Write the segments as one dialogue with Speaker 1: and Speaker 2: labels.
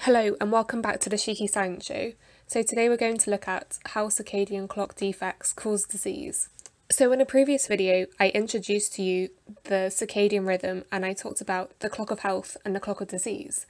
Speaker 1: Hello and welcome back to the Sheekey Science Show. So today we're going to look at how circadian clock defects cause disease. So in a previous video I introduced to you the circadian rhythm and I talked about the clock of health and the clock of disease.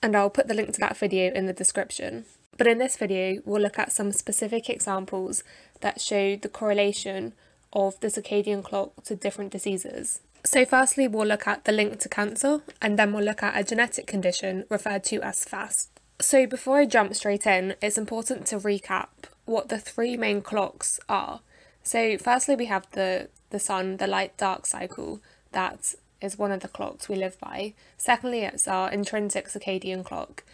Speaker 1: And I'll put the link to that video in the description. But in this video we'll look at some specific examples that show the correlation of the circadian clock to different diseases. So firstly, we'll look at the link to cancer, and then we'll look at a genetic condition referred to as FASPS. So before I jump straight in, it's important to recap what the three main clocks are. So firstly, we have the, the sun, the light-dark cycle, that is one of the clocks we live by. Secondly, it's our intrinsic circadian clock.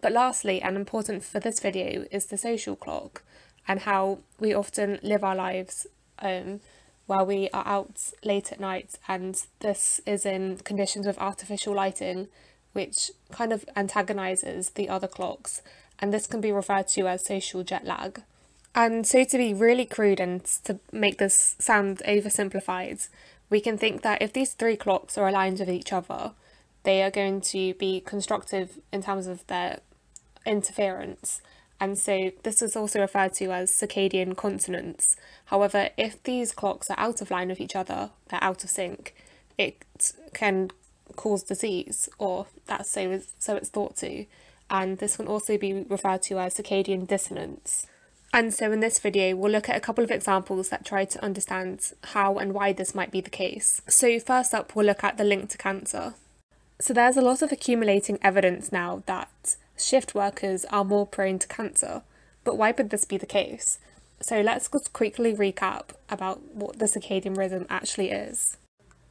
Speaker 1: But lastly, and important for this video, is the social clock, and how we often live our lives um, where we are out late at night and this is in conditions with artificial lighting which kind of antagonises the other clocks and this can be referred to as social jet lag. And so to be really crude and to make this sound oversimplified, we can think that if these three clocks are aligned with each other, they are going to be constructive in terms of their interference and so this is also referred to as circadian consonance. However, if these clocks are out of line with each other, they're out of sync, it can cause disease, or that's so, so it's thought to. And this can also be referred to as circadian dissonance. And so in this video, we'll look at a couple of examples that try to understand how and why this might be the case. So first up, we'll look at the link to cancer. So there's a lot of accumulating evidence now that shift workers are more prone to cancer. But why would this be the case? So let's just quickly recap about what the circadian rhythm actually is.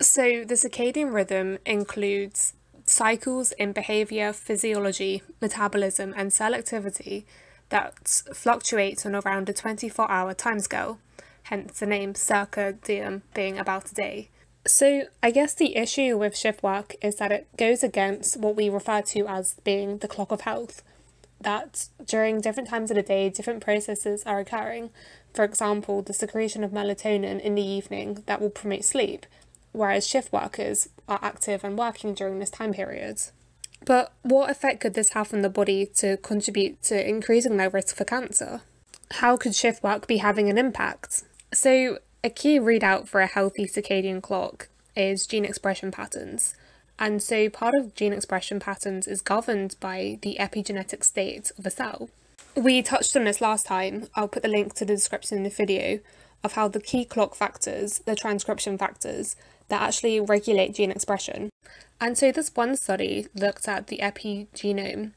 Speaker 1: So the circadian rhythm includes cycles in behaviour, physiology, metabolism and cell activity that fluctuates on around a 24 hour timescale, hence the name circadian being about a day. So, I guess the issue with shift work is that it goes against what we refer to as being the clock of health. That during different times of the day, different processes are occurring. For example, the secretion of melatonin in the evening that will promote sleep, whereas shift workers are active and working during this time period. But what effect could this have on the body to contribute to increasing their risk for cancer? How could shift work be having an impact? So, a key readout for a healthy circadian clock is gene expression patterns. And so part of gene expression patterns is governed by the epigenetic state of a cell. We touched on this last time, I'll put the link to the description in the video, of how the key clock factors, the transcription factors, that actually regulate gene expression. And so this one study looked at the epigenome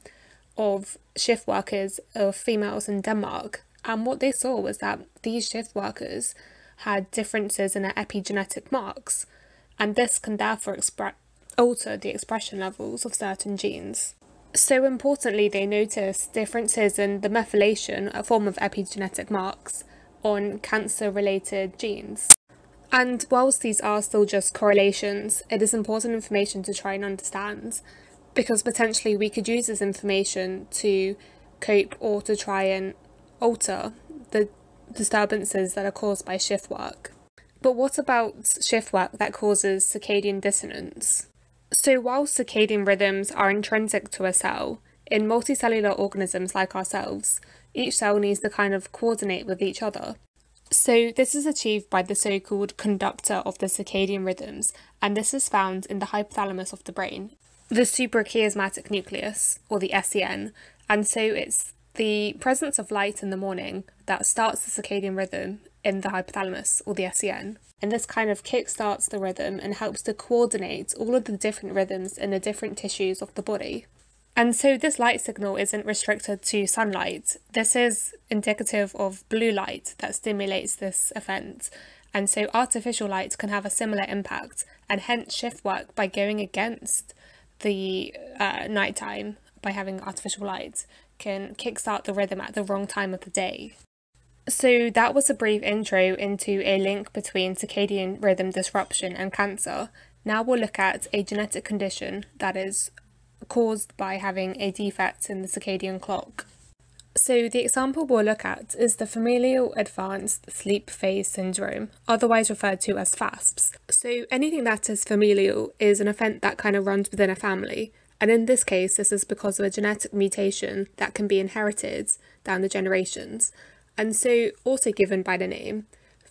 Speaker 1: of shift workers of females in Denmark, and what they saw was that these shift workers had differences in their epigenetic marks, and this can therefore alter the expression levels of certain genes. So importantly, they noticed differences in the methylation, a form of epigenetic marks, on cancer-related genes. And whilst these are still just correlations, it is important information to try and understand, because potentially we could use this information to cope or to try and alter the disturbances that are caused by shift work. But what about shift work that causes circadian dissonance? So while circadian rhythms are intrinsic to a cell, in multicellular organisms like ourselves, each cell needs to kind of coordinate with each other. So this is achieved by the so-called conductor of the circadian rhythms, and this is found in the hypothalamus of the brain, the suprachiasmatic nucleus, or the SCN, and so it's the presence of light in the morning that starts the circadian rhythm in the hypothalamus or the SCN. And this kind of kickstarts the rhythm and helps to coordinate all of the different rhythms in the different tissues of the body. And so this light signal isn't restricted to sunlight. This is indicative of blue light that stimulates this event. And so artificial light can have a similar impact and hence shift work by going against the uh, nighttime by having artificial light can kickstart the rhythm at the wrong time of the day. So that was a brief intro into a link between circadian rhythm disruption and cancer. Now we'll look at a genetic condition that is caused by having a defect in the circadian clock. So the example we'll look at is the familial advanced sleep phase syndrome, otherwise referred to as FASPS. So anything that is familial is an event that kind of runs within a family, And in this case, this is because of a genetic mutation that can be inherited down the generations, and so also given by the name.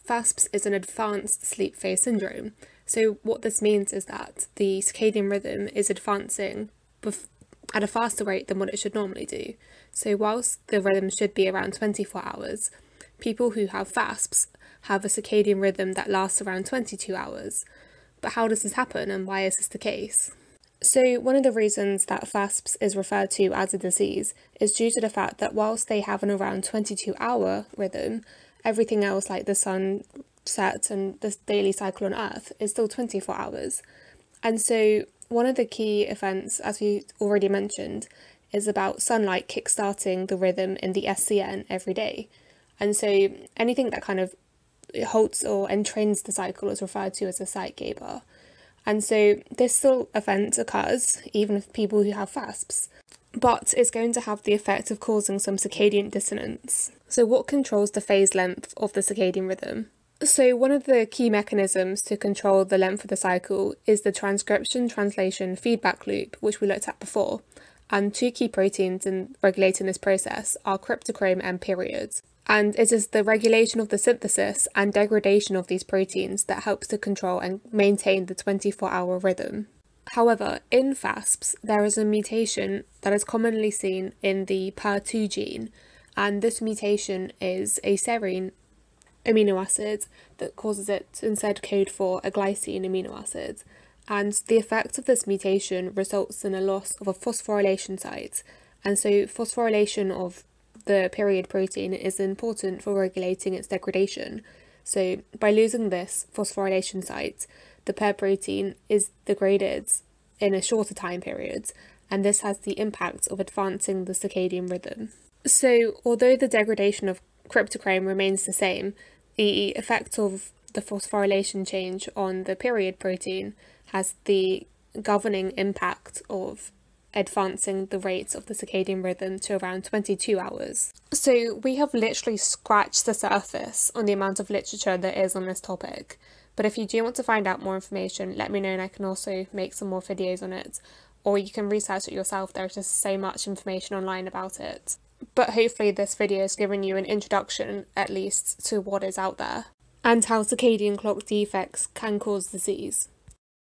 Speaker 1: FASPS is an advanced sleep phase syndrome. So, what this means is that the circadian rhythm is advancing at a faster rate than what it should normally do. So, whilst the rhythm should be around 24 hours, people who have FASPs have a circadian rhythm that lasts around 22 hours. But how does this happen and why is this the case? So, one of the reasons that FASPs is referred to as a disease is due to the fact that whilst they have an around 22 hour rhythm, everything else, like the sun set and the daily cycle on Earth, is still 24 hours. And so, one of the key events, as we already mentioned, is about sunlight kickstarting the rhythm in the SCN every day. And so, anything that kind of halts or entrains the cycle is referred to as a Zeitgeber. And so, this still event occurs even if people who have FASPs but it's going to have the effect of causing some circadian dissonance. So, what controls the phase length of the circadian rhythm? So, one of the key mechanisms to control the length of the cycle is the transcription translation feedback loop, which we looked at before. And two key proteins in regulating this process are cryptochrome and periods. And it is the regulation of the synthesis and degradation of these proteins that helps to control and maintain the 24 hour rhythm. However, in FASPs, there is a mutation that is commonly seen in the PER2 gene, and this mutation is a serine amino acid that causes it to instead code for a glycine amino acid. And the effect of this mutation results in a loss of a phosphorylation site. And so, phosphorylation of the period protein is important for regulating its degradation. So, by losing this phosphorylation site, the PER protein is degraded in a shorter time period, and this has the impact of advancing the circadian rhythm. So, although the degradation of cryptochrome remains the same, the effect of the phosphorylation change on the period protein has the governing impact of advancing the rate of the circadian rhythm to around 22 hours. So, we have literally scratched the surface on the amount of literature there is on this topic. But if you do want to find out more information, let me know and I can also make some more videos on it. Or you can research it yourself, there's just so much information online about it. But hopefully, this video has given you an introduction, at least, to what is out there and how circadian clock defects can cause disease.